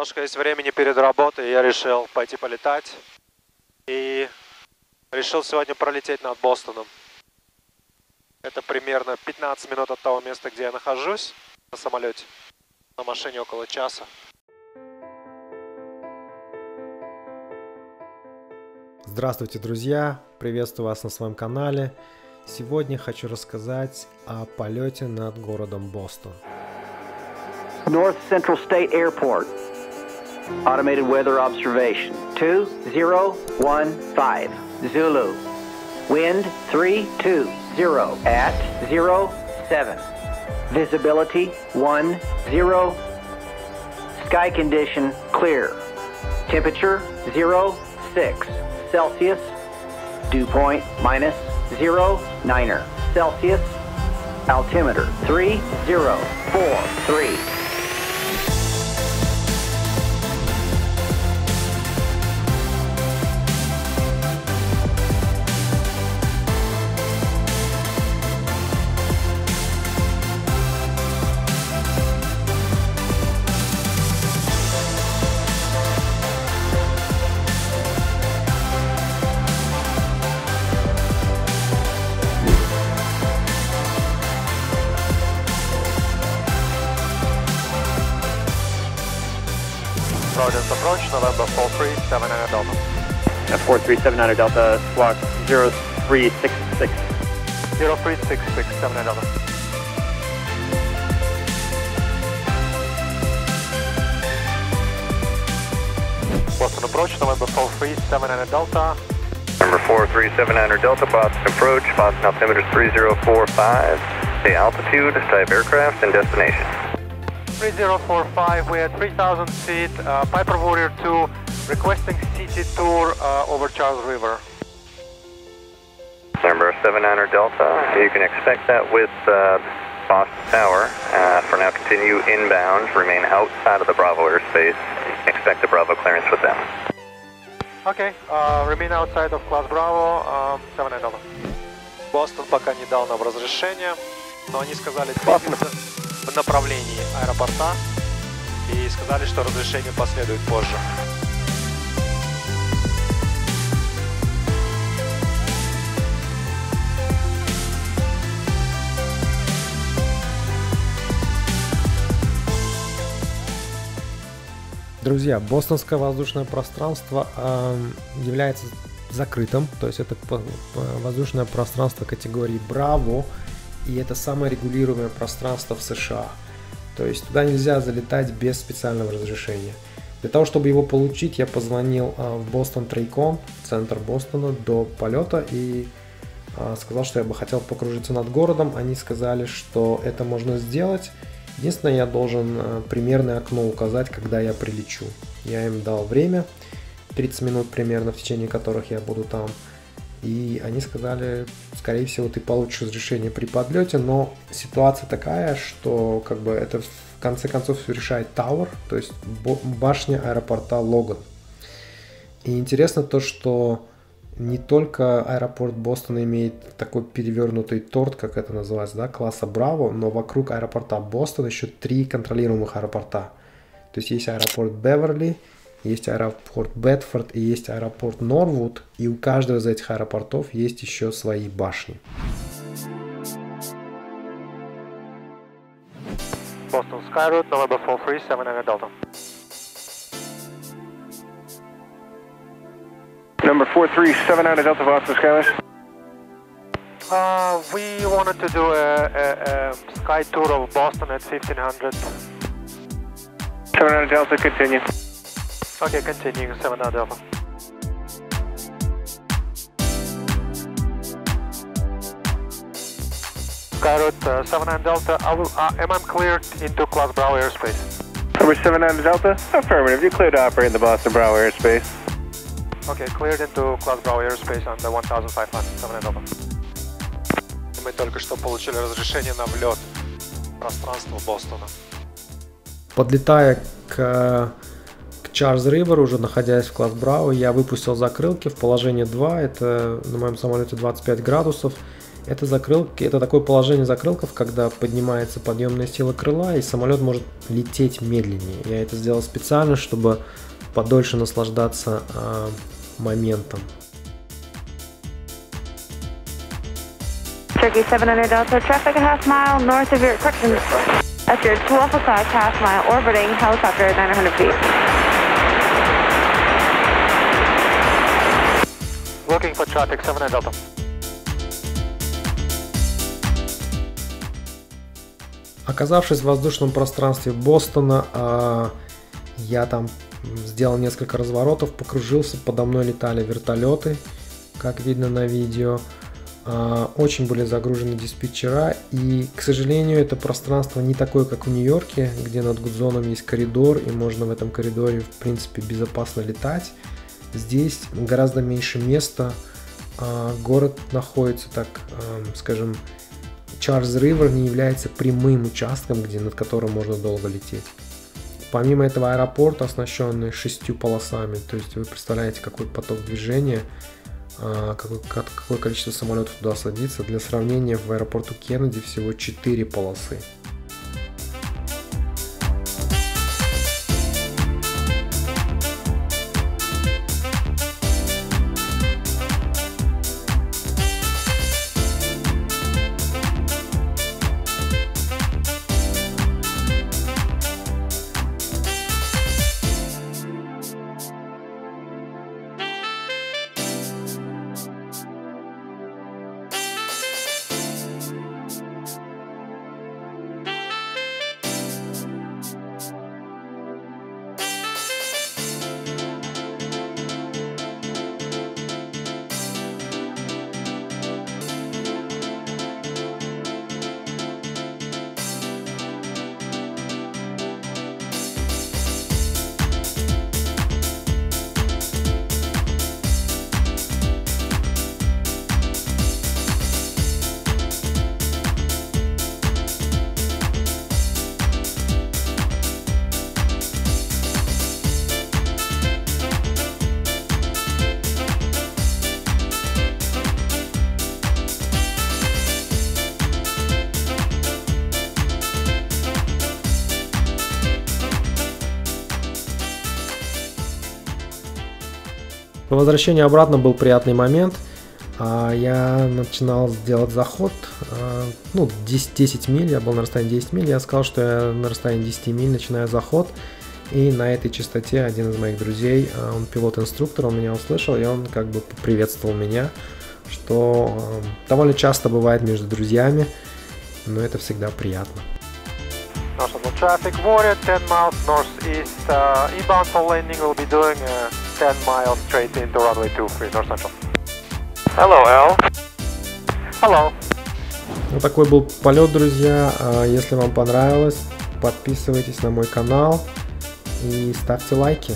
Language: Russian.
Немножко есть времени перед работой, я решил пойти полетать. И решил сегодня пролететь над Бостоном. Это примерно 15 минут от того места, где я нахожусь на самолете. На машине около часа. Здравствуйте, друзья! Приветствую вас на своем канале. Сегодня хочу рассказать о полете над городом Бостон. North Central State Airport. Automated weather observation. 2015. Zulu. Wind 320 at 07. Visibility 10. Sky condition clear. Temperature 06 Celsius. Dew point minus 09er Celsius. Altimeter 3043. November 4379 Delta. At 4379 Delta, squawk 0366. 0366 79 Delta. Boston approach, November 4379 Delta. Number 4379 Delta, Boston approach, Boston altimeter 3045. The altitude, type aircraft, and destination. 3045, we at 3000 feet, uh, Piper Warrior 2, requesting city tour uh, over Charles River. Number 79 Delta, you can expect that with uh, Boston Tower. Uh, for now, continue inbound, remain outside of the Bravo airspace. Expect the Bravo clearance with them. Okay, uh, remain outside of class Bravo, um, 79 Delta. Бостон пока не дал нам разрешения, но они сказали двигаться направлении аэропорта и сказали, что разрешение последует позже. Друзья, бостонское воздушное пространство э, является закрытым, то есть это воздушное пространство категории Браво, и это самое регулируемое пространство в США. То есть туда нельзя залетать без специального разрешения. Для того, чтобы его получить, я позвонил э, в Бостон Трейком, центр Бостона, до полета и э, сказал, что я бы хотел покружиться над городом. Они сказали, что это можно сделать. Единственное, я должен э, примерное окно указать, когда я прилечу. Я им дал время, 30 минут примерно, в течение которых я буду там. И они сказали, скорее всего, ты получишь разрешение при подлете, но ситуация такая, что как бы это в конце концов решает Tower, то есть башня аэропорта Логан. И интересно то, что не только аэропорт Бостона имеет такой перевернутый торт, как это называется, да, класса Браво, но вокруг аэропорта Бостона еще три контролируемых аэропорта. То есть есть аэропорт Беверли, есть аэропорт Бетфорд и есть аэропорт Норвуд, и у каждого из этих аэропортов есть еще свои башни. Boston Skyroute, November 4379 Delta. Number 4379 Delta, Boston Skylines. Uh, we wanted to do a, a, a sky tour of Boston at 1500. 79 Delta, continue. Okay, continuing 79 Delta. Skyroute uh, 79 Delta, I will, uh, am I cleared into Class Bravo airspace? Number 79 Delta, affirmative. You cleared to operate in the Boston Bravo airspace. Okay, cleared into Class Bravo airspace on the 1500, 79 Delta. Мы только что получили разрешение на влет в пространство Бостона. Подлетая к, к Чарльз Ривер, уже находясь в класс Браво, я выпустил закрылки в положение 2, это на моем самолете 25 градусов, Это закрылки, это такое положение закрылков, когда поднимается подъемная сила крыла и самолет может лететь медленнее. Я это сделал специально, чтобы подольше наслаждаться э, моментом. Turkey 700 Delta, traffic a half mile north of your, that's your 12 o'clock half mile, orbiting helicopter at 900 feet. Looking for traffic 700 Delta. Оказавшись в воздушном пространстве Бостона, а, я там сделал несколько разворотов, покружился, подо мной летали вертолеты, как видно на видео. А, очень были загружены диспетчера, и, к сожалению, это пространство не такое, как в Нью-Йорке, где над Гудзоном есть коридор, и можно в этом коридоре, в принципе, безопасно летать. Здесь гораздо меньше места, а, город находится, так скажем, Чарльз Ривер не является прямым участком, где, над которым можно долго лететь. Помимо этого аэропорт оснащенный шестью полосами, то есть вы представляете, какой поток движения, а, какое, какое количество самолетов туда садится. Для сравнения, в аэропорту Кеннеди всего 4 полосы. По возвращении обратно был приятный момент. А, я начинал делать заход, а, ну, 10, 10 миль, я был на расстоянии 10 миль, я сказал, что я на расстоянии 10 миль начинаю заход, и на этой частоте один из моих друзей, а, он пилот-инструктор, он меня услышал, и он как бы приветствовал меня, что довольно часто бывает между друзьями, но это всегда приятно. Traffic warrior 10 miles northeast. Uh, inbound for landing will be doing uh, 10 miles straight into runway 23 North Central. Hello, Al. Hello. Вот такой был полет, друзья. А, если вам понравилось, подписывайтесь на мой канал и ставьте лайки.